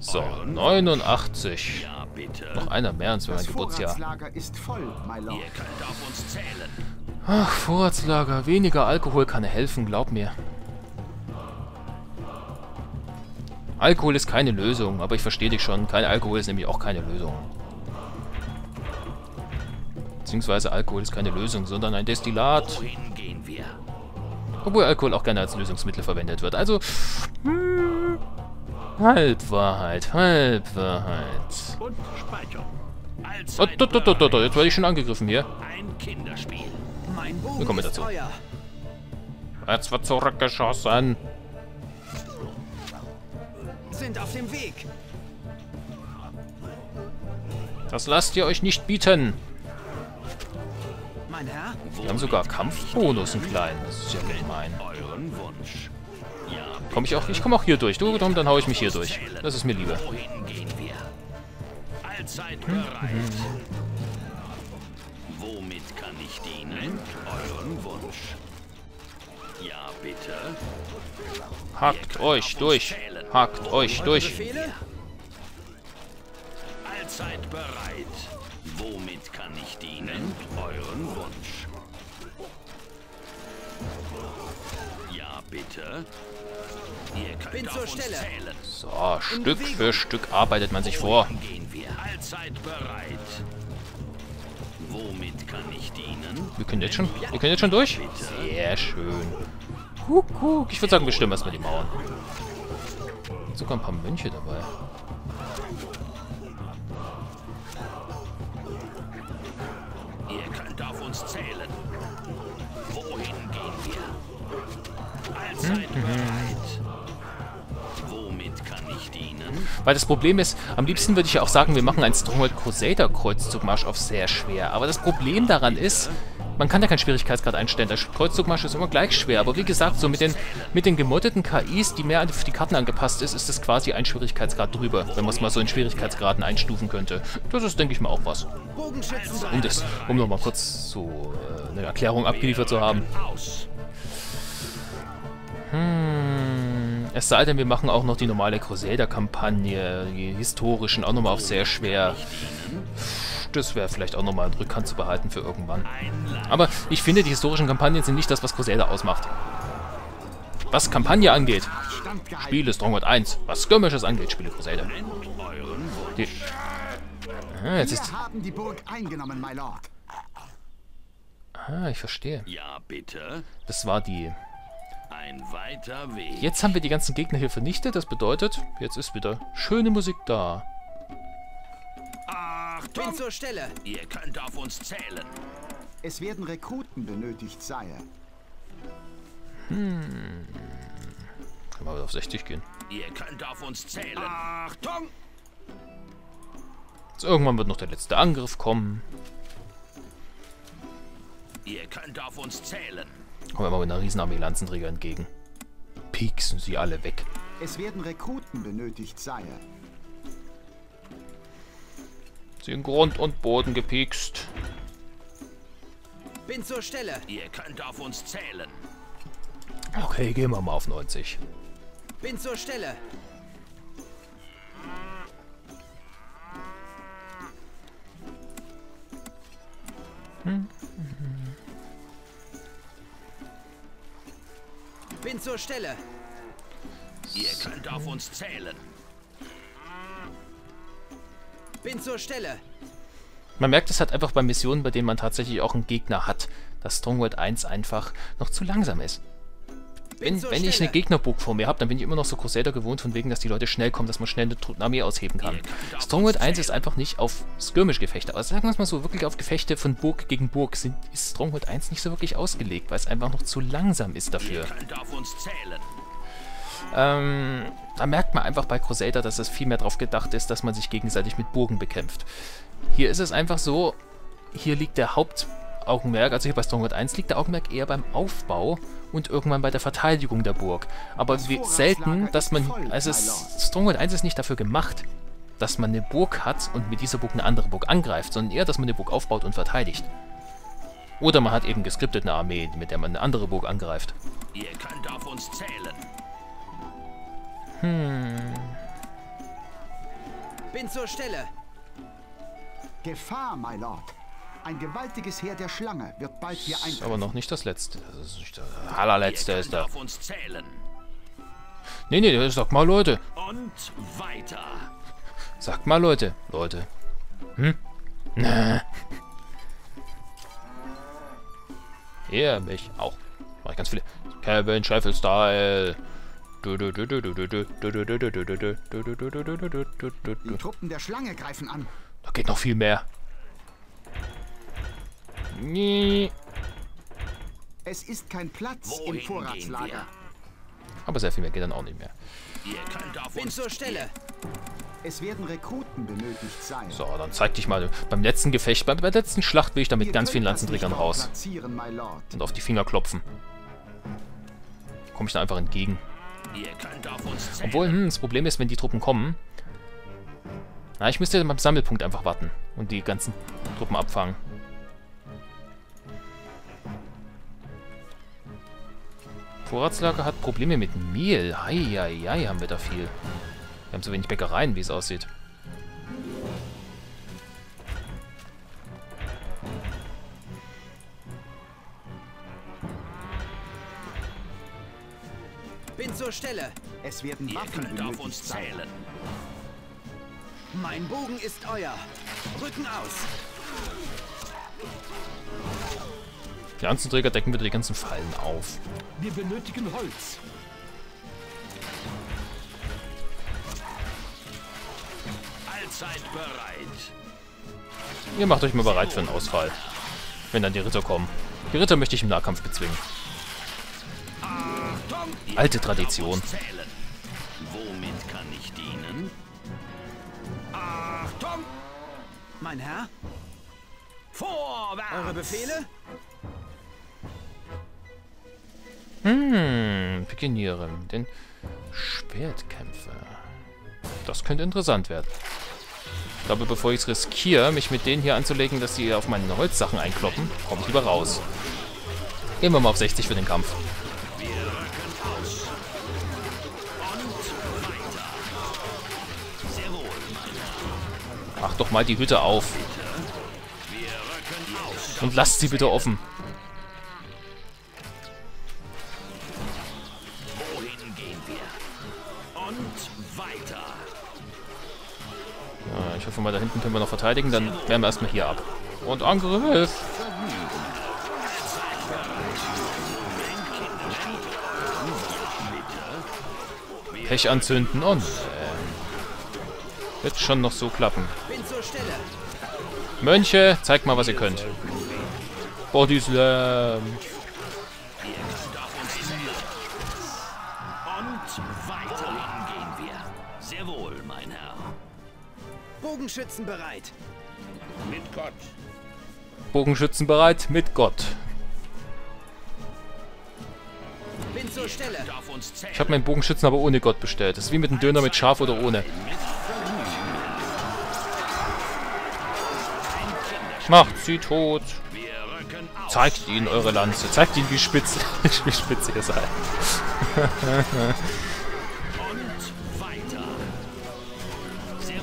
So, 89. Ja, bitte. Noch einer mehr, und zwar mein Geburtsjahr. Voll, my lord. Ihr könnt auf uns zählen. Ach, Vorratslager. Weniger Alkohol kann helfen, glaub mir. Alkohol ist keine Lösung, aber ich verstehe dich schon. Kein Alkohol ist nämlich auch keine Lösung. Beziehungsweise Alkohol ist keine Lösung, sondern ein Destillat. Wohin gehen wir? Obwohl Alkohol auch gerne als Lösungsmittel verwendet wird. Also, hm, Halbwahrheit, Halbwahrheit. Und Speicherung. Oh, do, do, do, do, jetzt werde ich schon angegriffen hier. Ein Kinderspiel. Mein Bogen Wir kommen dazu. euer. Jetzt wird zurückgeschossen. Sind auf dem Weg. Das lasst ihr euch nicht bieten. Mein Herr, Wir haben sogar Kampfbonus, einen kleinen. Das ist ja gemein. Euren Wunsch. Komm ich auch, ich komme auch hier durch. Du, Tom, dann hau ich mich hier durch. Das ist mir lieber. Allzeit. Womit kann ich dienen? Euren Wunsch. Ja, bitte. Hackt euch durch. Hackt euch durch. Allzeit bereit. Womit kann ich dienen? Euren Wunsch. Bitte. Ihr könnt Bin zur Stelle. zählen. So, Stück für Stück arbeitet man sich vor. Wohin gehen wir? Allzeit bereit. Womit kann ich dienen? Wir können jetzt schon, wir können jetzt schon durch. Sehr schön. Kuckuck. Ich würde sagen, wir stürmen erstmal die Mauern. Sogar ein paar Mönche dabei. Weil das Problem ist, am liebsten würde ich ja auch sagen, wir machen einen Stronghold Crusader Kreuzzugmarsch auf sehr schwer. Aber das Problem daran ist, man kann da keinen Schwierigkeitsgrad einstellen. Der Kreuzzugmarsch ist immer gleich schwer. Aber wie gesagt, so mit den, mit den gemoddeten KIs, die mehr auf die Karten angepasst ist, ist das quasi ein Schwierigkeitsgrad drüber, wenn man es mal so in Schwierigkeitsgraden einstufen könnte. Das ist, denke ich mal, auch was. Um, das, um nochmal kurz so äh, eine Erklärung abgeliefert zu haben. Hm, es sei denn, wir machen auch noch die normale Crusader-Kampagne, die historischen, auch nochmal auf sehr schwer. Das wäre vielleicht auch nochmal in Rückhand zu behalten für irgendwann. Aber ich finde, die historischen Kampagnen sind nicht das, was Crusader ausmacht. Was Kampagne angeht, spiele Stronghold 1. Was Skirmishes angeht, spiele Crusader. Die ah, jetzt ist... Ah, ich verstehe. Ja, bitte. Das war die... Ein weiter Weg. Jetzt haben wir die ganzen Gegner hier vernichtet. Das bedeutet, jetzt ist wieder schöne Musik da. Achtung! Bin zur Stelle. Ihr könnt auf uns zählen. Es werden Rekruten benötigt, Sire. Können wir wieder auf 60 gehen. Ihr könnt auf uns zählen. Achtung! Jetzt irgendwann wird noch der letzte Angriff kommen. Ihr könnt auf uns zählen. Kommen wir mal mit einer Riesenarmee Lanzenträger entgegen. Pieksen sie alle weg. Es werden Rekruten benötigt, Sire. Sie in Grund und Boden gepiekst. Bin zur Stelle. Ihr könnt auf uns zählen. Okay, gehen wir mal auf 90. Bin zur Stelle. Bin zur Stelle. Ihr könnt auf uns zählen. Bin zur Stelle. Man merkt es halt einfach bei Missionen, bei denen man tatsächlich auch einen Gegner hat, dass Stronghold 1 einfach noch zu langsam ist. Wenn, zur wenn ich eine. Gegnerburg vor mir habe, dann bin ich immer noch so Crusader gewohnt, von wegen, dass die Leute schnell kommen, dass man schnell eine Armee ausheben kann. Stronghold 1 ist einfach nicht auf Skirmish-Gefechte, aber sagen wir es mal so, wirklich auf Gefechte von Burg gegen Burg sind, ist Stronghold 1 nicht so wirklich ausgelegt, weil es einfach noch zu langsam ist dafür. Ähm, da merkt man einfach bei Crusader, dass es viel mehr darauf gedacht ist, dass man sich gegenseitig mit Burgen bekämpft. Hier ist es einfach so, hier liegt der Hauptaugenmerk, also hier bei Stronghold 1 liegt der Augenmerk eher beim Aufbau und irgendwann bei der Verteidigung der Burg. Aber wie, selten, dass man, also. Stronghold 1 ist nicht dafür gemacht, dass man eine Burg hat und mit dieser Burg eine andere Burg angreift, sondern eher, dass man eine Burg aufbaut und verteidigt. Oder man hat eben geskriptet eine Armee, mit der man eine andere Burg angreift. Ihr könnt auf uns zählen. Bin zur Stelle. Gefahr, my Lord. Ein gewaltiges Heer der Schlange wird bald hier eintreffen. Aber noch nicht das letzte. Das ist nicht das allerletzte ist da. Uns zählen. Nee, nee, sag mal Leute. Und weiter. Sag mal Leute, Leute. Hm? Na. Hier mich auch. Mach ich ganz viele. Kevin Sheffield Style. Die Truppen der Schlange greifen an. Da geht noch viel mehr. Nee. Es ist kein Platz Wohin im Vorratslager. Aber sehr viel mehr geht dann auch nicht mehr. Ihr könnt auf Bin uns zur Stelle. Es werden Rekruten benötigt sein. So, dann zeig dich mal. Beim letzten Gefecht, bei, bei der letzten Schlacht will ich da mit Ihr ganz vielen Lanzenträgern raus. Und auf die Finger klopfen. Komme ich da einfach entgegen. Ihr könnt auf uns zählen. Obwohl, hm, das Problem ist, wenn die Truppen kommen. Na, ich müsste beim Sammelpunkt einfach warten und die ganzen Truppen abfangen. Vorratslager hat Probleme mit Mehl. Heieiei, haben wir da viel. Wir haben so wenig Bäckereien, wie es aussieht. Bin zur Stelle. Es werden Ihr Waffen könnt auf uns sein. zählen. Mein Bogen ist euer. Rücken aus. Die Lanzenträger decken wieder die ganzen Fallen auf. Wir benötigen Holz. Allzeit bereit. Ihr macht euch mal bereit für einen Ausfall. Wenn dann die Ritter kommen. Die Ritter möchte ich im Nahkampf bezwingen. Alte Tradition. Womit kann ich dienen? Achtung! Mein Herr, Vorwärts! eure Befehle? Hm, Pikiniere. Den Schwertkämpfer. Das könnte interessant werden. Ich glaube, bevor ich es riskiere, mich mit denen hier anzulegen, dass sie auf meine Holzsachen einkloppen, komme ich lieber raus. Wir mal auf 60 für den Kampf. Mach doch mal die Hütte auf. Und lasst sie bitte offen. Und weiter. Ja, ich hoffe mal, da hinten können wir noch verteidigen. Dann wehren wir erstmal hier ab. Und Angriff! Pech anzünden. Oh, nee. Wird schon noch so klappen. Mönche, zeigt mal, was ihr könnt. Body Slam. Bogenschützen bereit. Mit Gott. Bogenschützen bereit, mit Gott. Ich habe meinen Bogenschützen aber ohne Gott bestellt. Das ist wie mit einem Döner mit Schaf oder ohne. Macht sie tot. Zeigt ihnen eure Lanze. Zeigt ihnen, wie spitz, wie spitz ihr seid.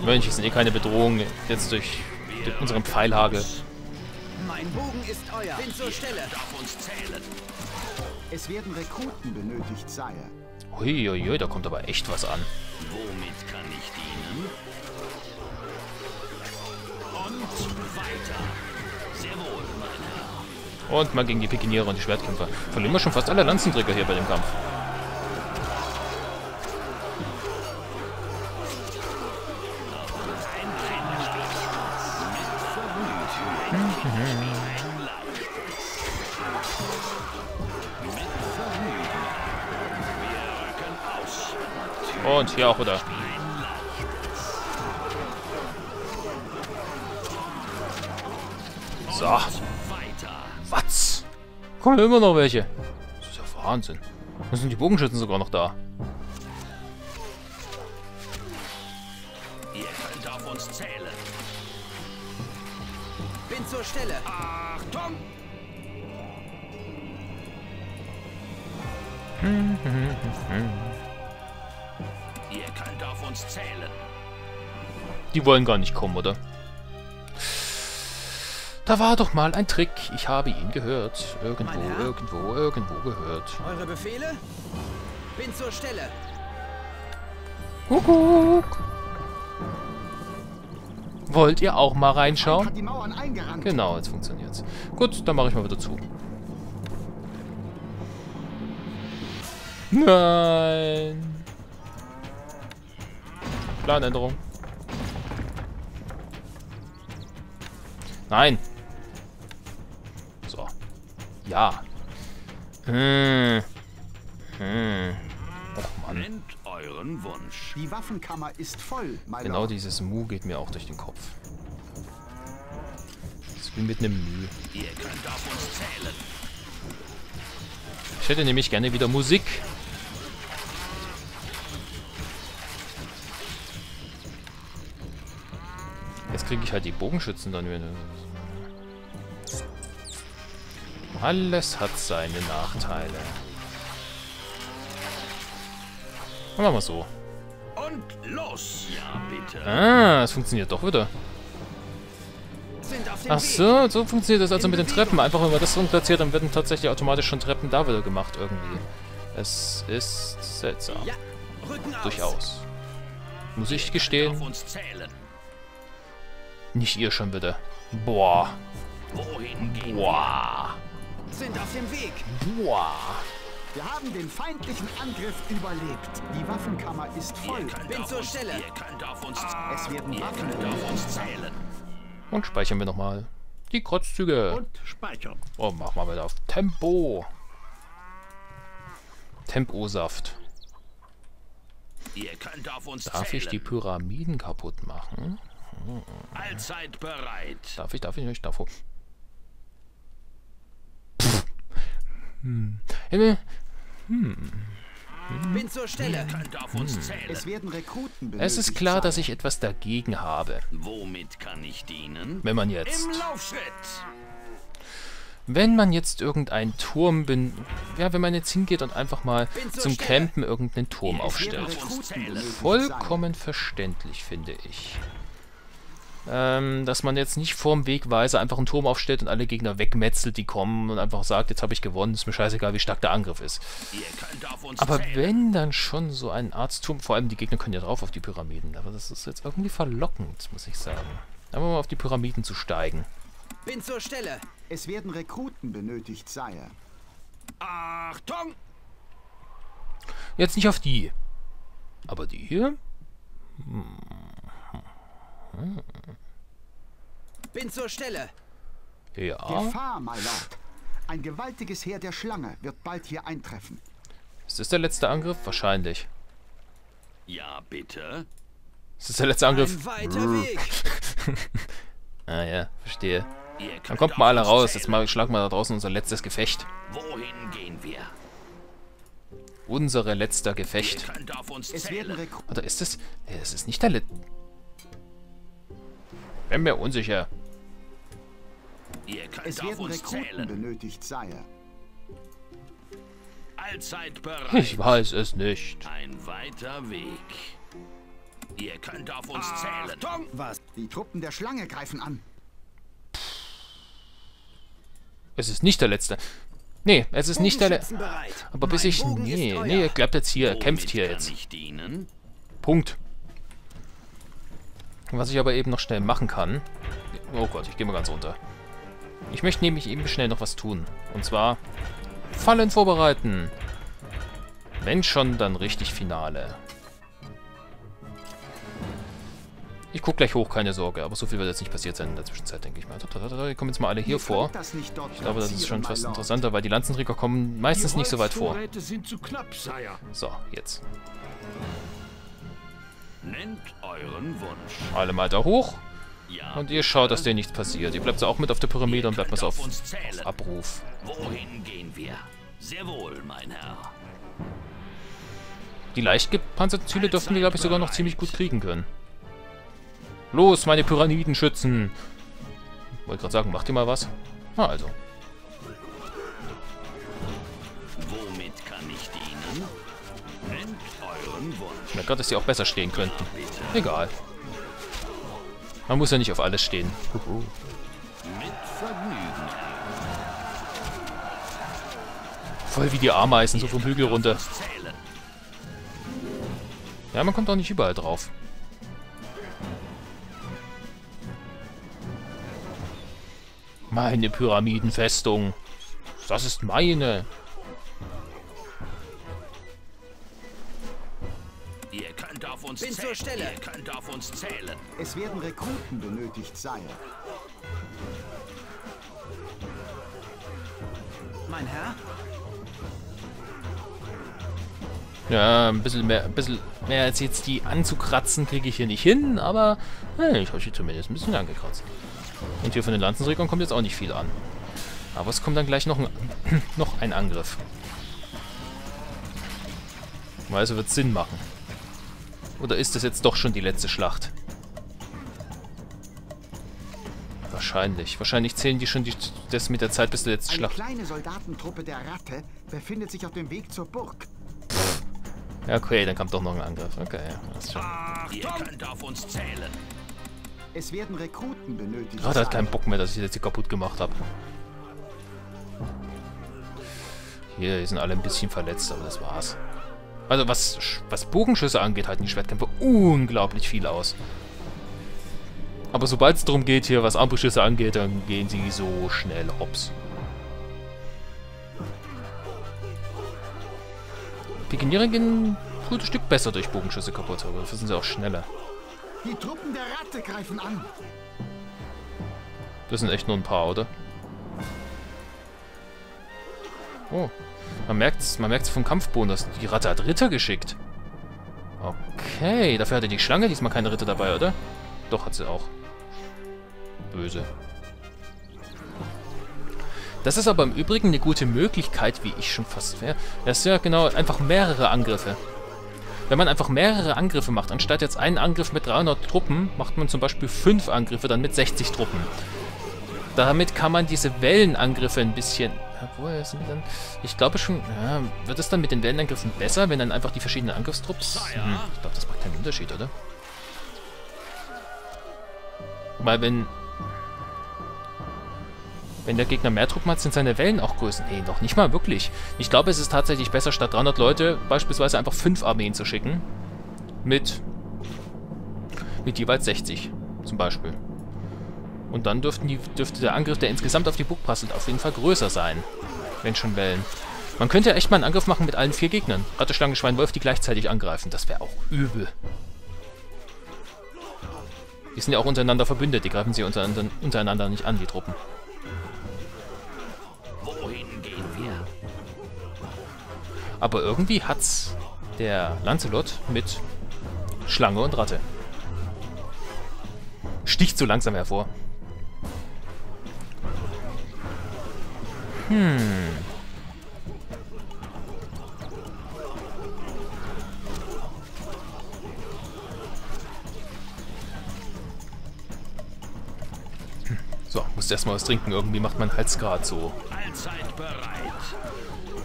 Mönche sind eh keine Bedrohung. Jetzt durch, durch unseren Pfeilhagel. Mein Bogen ist euer. Bin zur Stelle. Auf uns zählen. Es werden Rekruten benötigt, Sire. Huiuiui, da kommt aber echt was an. Womit kann ich dienen? Und weiter. Sehr wohl, mein Herr. Und mal gegen die Pikiniere und die Schwertkämpfer. Verlieren wir schon fast alle Lanzenträger hier bei dem Kampf. Und hier auch wieder. So. Was? Kommen immer noch welche. Das ist ja Wahnsinn. Da sind die Bogenschützen sogar noch da. Ihr könnt auf uns zählen. Bin zur Stelle. Achtung! Hm, Ihr könnt auf uns zählen. Die wollen gar nicht kommen, oder? Da war doch mal ein Trick. Ich habe ihn gehört. Irgendwo, irgendwo, irgendwo gehört. Eure Befehle? Bin zur Stelle. Kuckuck. Wollt ihr auch mal reinschauen? Hat die Mauern eingerannt. Genau, jetzt funktioniert's. Gut, dann mache ich mal wieder zu. Nein. Planänderung. Nein. So. Ja. Hm. Hm. Och Mann. Nennt euren Wunsch. Die Waffenkammer ist voll, Genau dieses Mu geht mir auch durch den Kopf. Ich bin mit einem Mühe. Ihr könnt auf uns zählen. Ich hätte nämlich gerne wieder Musik. Kriege ich halt die Bogenschützen dann wieder. Alles hat seine Nachteile. Machen wir so. Und los. Ja, bitte. Ah, es funktioniert doch wieder. Ach so, so funktioniert das also mit den Treppen. Einfach wenn man das rumplatziert, dann werden tatsächlich automatisch schon Treppen da wieder gemacht irgendwie. Es ist seltsam. Ja. Durchaus. Muss ich Auf gestehen. Zählen. Nicht ihr schon bitte. Boah. Wohin gehen Boah. Sind auf dem Weg. Boah. Wir haben den feindlichen Angriff überlebt. Die Waffenkammer ist wir? voll. Bin zur uns, Stelle. Ihr könnt auf uns, Es werden ihr Waffen könnt auf uns zählen. Und speichern wir nochmal. Die Kreuzzüge. Und speichern. Oh, mach mal wieder auf Tempo. Temposaft. Ihr könnt auf uns Darf ich die zählen. Pyramiden kaputt machen? Allzeit bereit. Darf ich, darf ich nicht? Davor. Pff. Hm. Äh, Bin zur Stelle. Könnt auf uns Hm. zählen. Es werden Rekruten Es ist benötigt klar, dass ich etwas dagegen habe. Womit kann ich dienen? Wenn man jetzt... Im Laufschritt. Wenn man jetzt irgendeinen Turm bin... Ja, wenn man jetzt hingeht und einfach mal zum Stelle. Campen irgendeinen Turm aufstellt. Benötigt Vollkommen verständlich, finde ich. Ähm, dass man jetzt nicht vorm Wegweise einfach einen Turm aufstellt und alle Gegner wegmetzelt, die kommen und einfach sagt, jetzt habe ich gewonnen, ist mir scheißegal, wie stark der Angriff ist. Ihr könnt auf uns Aber zählen. wenn dann schon so ein Arztturm, vor allem die Gegner können ja drauf auf die Pyramiden, aber das ist jetzt irgendwie verlockend, muss ich sagen. Einfach mal auf die Pyramiden zu steigen. Bin zur Stelle. Es werden Rekruten benötigt, Sire. Achtung! Jetzt nicht auf die. Aber die hier? Bin zur Stelle. Ja. Gefahr, my Lord. Ein gewaltiges Heer der Schlange wird bald hier eintreffen. Ist das der letzte Angriff? Wahrscheinlich. Ja, bitte. Ist das der letzte Angriff? Ein weiter Weg. Ah ja, verstehe. Dann kommt mal alle raus. Jetzt mal, schlagen wir da draußen unser letztes Gefecht. Wohin gehen wir? Unsere letzter Ihr Gefecht. Oder ist es... Nee, es ist nicht der letzte... Bin mir unsicher. Ihr könnt Es auf werden uns Rekruten zählen. benötigt, Sire. Allzeit bereit. Ich weiß es nicht. Ein weiter Weg. Ihr könnt auf uns zählen. Achtung. Was? Die Truppen der Schlange greifen an. Es ist nicht der letzte. Nee, es ist nicht der letzte. Aber bis ich... Nee, nee, er bleibt jetzt hier. Er kämpft hier jetzt. Punkt. Was ich aber eben noch schnell machen kann... Oh Gott, ich gehe mal ganz runter. Ich möchte nämlich eben schnell noch was tun. Und zwar... Fallen vorbereiten. Wenn schon, dann richtig Finale. Ich guck gleich hoch, keine Sorge. Aber so viel wird jetzt nicht passiert sein in der Zwischenzeit, denke ich mal. Die kommen jetzt mal alle hier vor. Ich glaube, das ist schon fast interessanter, weil die Lanzenträger kommen meistens nicht so weit vor. So, jetzt. Nennt euren Wunsch. Alle mal da hoch. Und ihr schaut, dass dir nichts passiert. Ihr bleibt auch mit auf der Pyramide und bleibt mal so auf, auf Abruf. wohin gehen wir? Sehr wohl, mein Herr. Die leicht gepanzerten Ziele dürften wir, glaube ich, sogar noch ziemlich gut kriegen können. Los, meine Pyramidenschützen! Wollte gerade sagen, macht ihr mal was? Na also. Gerade, dass sie auch besser stehen könnten. Egal. Man muss ja nicht auf alles stehen. Vergnügen. Voll wie die Ameisen, so vom Hügel runter. Ja, man kommt auch nicht überall drauf. Meine Pyramidenfestung. Das ist meine. Auf uns Bin zählen. zur Stelle. Ihr könnt auf uns zählen. Es werden Rekruten benötigt, Sire. Mein Herr? Ja, ein bisschen mehr, ein bisschen mehr als jetzt die anzukratzen kriege ich hier nicht hin, aber hey, ich habe sie zumindest ein bisschen angekratzt. Und hier von den Lanzenträgern kommt jetzt auch nicht viel an. Aber es kommt dann gleich noch ein, noch ein Angriff. Also wird Sinn machen. Oder ist das jetzt doch schon die letzte Schlacht? Wahrscheinlich. Wahrscheinlich zählen die schon die, das mit der Zeit bis zur letzten Eine Schlacht. kleine Soldatentruppe der Ratte befindet sich auf dem Weg zur Burg. Ja, okay, dann kommt doch noch ein Angriff. Okay, ja, das ist schon. Ihr könnt auf uns zählen. Es werden Rekruten benötigt. Gerade hat keinen Bock mehr, dass ich jetzt hier kaputt gemacht habe. Hier die sind alle ein bisschen verletzt, aber das war's. Also was, was Bogenschüsse angeht, halten die Schwertkämpfer unglaublich viel aus. Aber sobald es darum geht, hier was Armbrustschüsse angeht, dann gehen sie so schnell hops. Pikiniere gehen ein gutes Stück besser durch Bogenschüsse kaputt, aber dafür sind sie auch schneller. Die Truppen der Ratte greifen an. Das sind echt nur ein paar, oder? Oh. Man merkt's, man merkt's vom Kampfbonus. Die Ratte hat Ritter geschickt. Okay, dafür hatte die Schlange diesmal keine Ritter dabei, oder? Doch, hat sie auch. Böse. Das ist aber im Übrigen eine gute Möglichkeit, wie ich schon fast wäre. Das ist ja genau einfach mehrere Angriffe. Wenn man einfach mehrere Angriffe macht, anstatt jetzt einen Angriff mit 300 Truppen, macht man zum Beispiel fünf Angriffe dann mit 60 Truppen. Damit kann man diese Wellenangriffe ein bisschen... Obwohl, sind dann... Ich glaube schon... Ja, wird es dann mit den Wellenangriffen besser, wenn dann einfach die verschiedenen Angriffstrupps... Hm, ich glaube, das macht keinen Unterschied, oder? Weil wenn... Wenn der Gegner mehr Truppen hat, sind seine Wellen auch größer. Nee, noch nicht mal wirklich. Ich glaube, es ist tatsächlich besser, statt 300 Leute beispielsweise einfach 5 Armeen zu schicken. Mit... Mit jeweils 60, zum Beispiel. Und dann die, dürfte der Angriff, der insgesamt auf die Burg prasselt, auf jeden Fall größer sein. Wenn schon Wellen. Man könnte ja echt mal einen Angriff machen mit allen vier Gegnern. Ratte, Schlange, Schwein, Wolf, die gleichzeitig angreifen. Das wäre auch übel. Die sind ja auch untereinander verbündet. Die greifen sie untereinander, untereinander nicht an, die Truppen. Wohin gehen wir? Aber irgendwie hat's der Lancelot mit Schlange und Ratte. Sticht so langsam hervor. Hm. So, musst erstmal was trinken. Irgendwie macht mein Hals gerade so.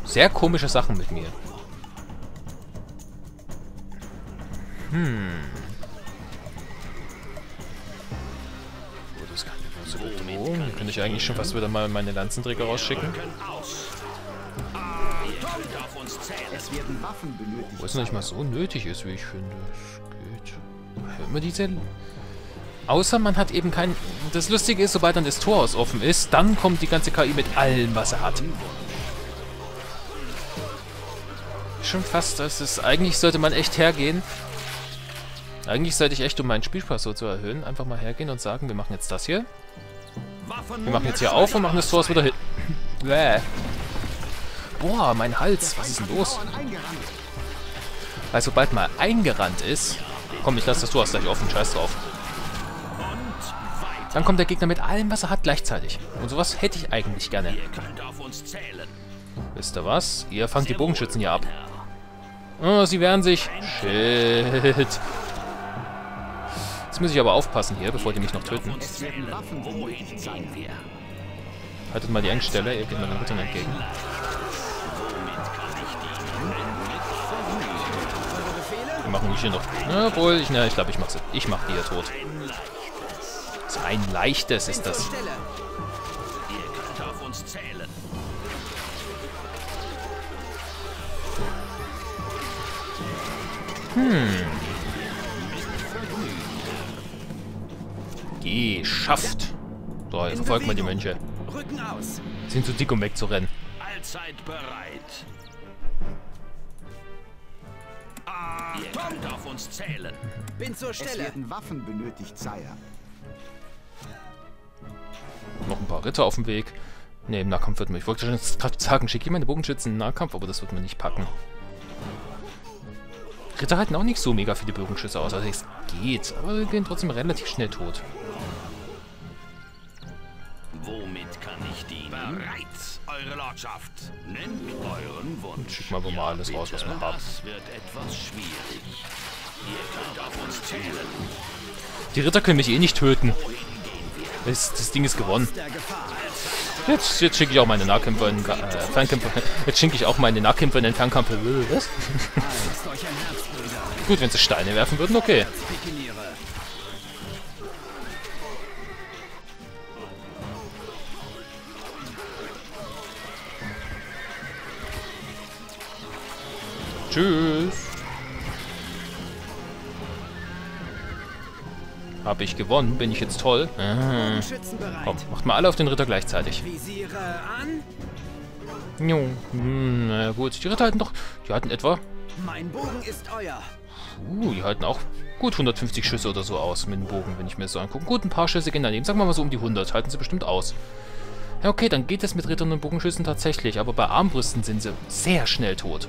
Sehr komische Sachen mit mir. Hm. Könnte ich eigentlich schon fast wieder mal meine Lanzenträger rausschicken. Wo es noch nicht mal so nötig ist, wie ich finde. Es geht. Immer diese... Außer man hat eben kein... Das Lustige ist, sobald dann das Torhaus offen ist, dann kommt die ganze KI mit allem, was er hat. Schon fast, das ist... Eigentlich sollte man echt hergehen. Eigentlich sollte ich echt, um meinen Spielspaß so zu erhöhen, einfach mal hergehen und sagen, wir machen jetzt das hier. Wir machen jetzt hier auf und machen das Torhaus wieder hin. Bäh. Boah, mein Hals, was ist denn los? Weil sobald mal eingerannt ist... Komm, ich lasse das Tor erst gleich offen, scheiß drauf. Dann kommt der Gegner mit allem, was er hat, gleichzeitig. Und sowas hätte ich eigentlich gerne. Wisst ihr was? Ihr fangt die Bogenschützen hier ab. Oh, sie wehren sich. Shit. Jetzt muss ich aber aufpassen hier, bevor die mich noch töten. Haltet mal die Engstelle, ihr geht meinen Rittern entgegen. Wir machen die hier noch. Obwohl, ich, ich glaube, ich mach sie. Ich mach die hier tot. Ein leichtes ist das. Stelle. Geschafft. So, jetzt verfolgt man die. Mönche. Rücken aus. Sind zu dick, um wegzurennen. Allzeit bereit. Ihr könnt auf uns zählen. Bin zur Es Stelle. werden Waffen benötigt, Sire. Noch ein paar Ritter auf dem Weg. Ne, im Nahkampf wird man. Ich wollte schon gerade sagen, schicke ich meine Bogenschützen in den Nahkampf, aber das wird man nicht packen. Ritter halten auch nicht so mega viele Bogenschüsse aus. Also es geht, aber wir gehen trotzdem relativ schnell tot. Womit kann ich dienen? Bereit, Eure Lordschaft. Nennt euren Wunsch. schicken wir aber mal alles raus, was wir haben. Das wird etwas schwierig. Ihr könnt auf uns zählen. Die Ritter können mich eh nicht töten. Das, das Ding ist gewonnen. Jetzt, jetzt schicke ich auch meine Nahkämpfer in äh, Fernkämpfer. Jetzt schicke ich auch meine Nahkämpfer in den Fernkampf. Äh, Was? Gut, wenn sie Steine werfen würden, okay. Tschüss. Habe ich gewonnen? Bin ich jetzt toll? Ah. Komm, macht mal alle auf den Ritter gleichzeitig. Visiere an. Jo. Hm, na gut, die Ritter hatten doch... Die hatten etwa... Mein Bogen ist euer. Uh, die halten auch gut 150 Schüsse oder so aus mit dem Bogen, wenn ich mir das so angucke. Gut, ein paar Schüsse gehen daneben. Sagen wir mal so um die 100. Halten sie bestimmt aus. Ja, okay, dann geht es mit Rittern und Bogenschüssen tatsächlich. Aber bei Armbrüsten sind sie sehr schnell tot.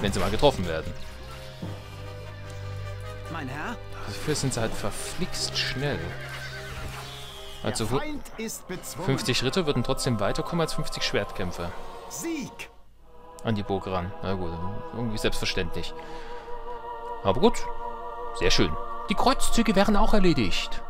Wenn sie mal getroffen werden. Mein Herr. Dafür sind sie halt verflixt schnell. Also Der hu- Feind ist bezwungen. 50 Ritter würden trotzdem weiterkommen als 50 Schwertkämpfer Sieg! an die Burg ran. Na gut, irgendwie selbstverständlich. Aber gut, sehr schön. Die Kreuzzüge wären auch erledigt.